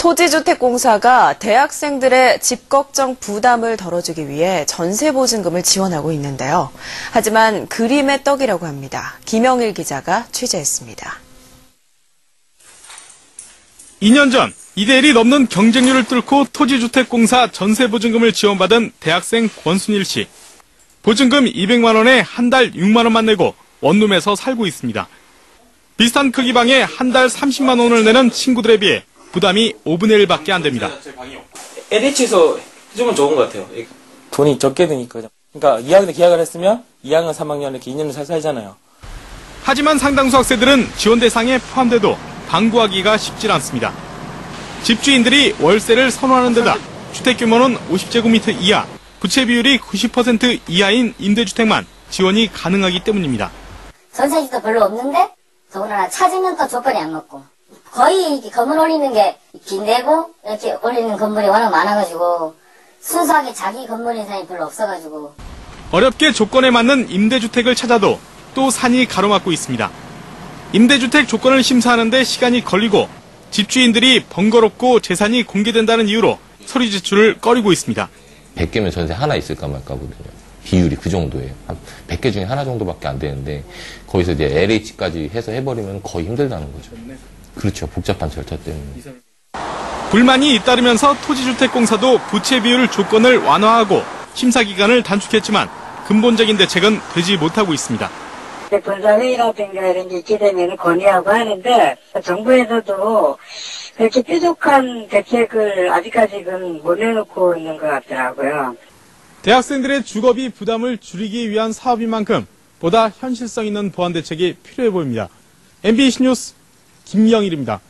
토지주택공사가 대학생들의 집 걱정 부담을 덜어주기 위해 전세보증금을 지원하고 있는데요. 하지만 그림의 떡이라고 합니다. 김영일 기자가 취재했습니다. 2년 전 이대일이 넘는 경쟁률을 뚫고 토지주택공사 전세보증금을 지원받은 대학생 권순일 씨. 보증금 200만 원에 한 달 6만 원만 내고 원룸에서 살고 있습니다. 비슷한 크기 방에 한 달 30만 원을 내는 친구들에 비해 부담이 5분의 1밖에 안 됩니다. LH에서 해주면 좋은 것 같아요. 돈이 적게 드니까. 그러니까 2학년 때 계약을 했으면 2학년, 3학년 이렇게 2년을 살 살잖아요. 하지만 상당수 학생들은 지원 대상에 포함돼도 방구하기가 쉽질 않습니다. 집주인들이 월세를 선호하는 데다 주택 규모는 50제곱미터 이하, 부채 비율이 90% 이하인 임대주택만 지원이 가능하기 때문입니다. 전세지도 별로 없는데 더군다나 찾으면 또 조건이 안 맞고 거의 이렇게 건물 올리는 게 빈대고 이렇게 올리는 건물이 워낙 많아가지고 순수하게 자기 건물인 사람이 별로 없어가지고 어렵게 조건에 맞는 임대주택을 찾아도 또 산이 가로막고 있습니다. 임대주택 조건을 심사하는데 시간이 걸리고 집주인들이 번거롭고 재산이 공개된다는 이유로 서류 제출을 꺼리고 있습니다. 100개면 전세 하나 있을까 말까거든요. 비율이 그 정도예요. 한 100개 중에 하나 정도밖에 안 되는데 거기서 이제 LH까지 해서 해버리면 거의 힘들다는 거죠. 그렇죠. 복잡한 절차 때문에. 불만이 잇따르면서 토지주택공사도 부채 비율 조건을 완화하고 심사 기간을 단축했지만 근본적인 대책은 되지 못하고 있습니다. 본사회의라든가 이런 게 있게 되면 건의하고 하는데 정부에서도 그렇게 뾰족한 대책을 아직까지는 못 내놓고 있는 것 같더라고요. 대학생들의 주거비 부담을 줄이기 위한 사업인 만큼 보다 현실성 있는 보완 대책이 필요해 보입니다. MBC 뉴스 김영일입니다.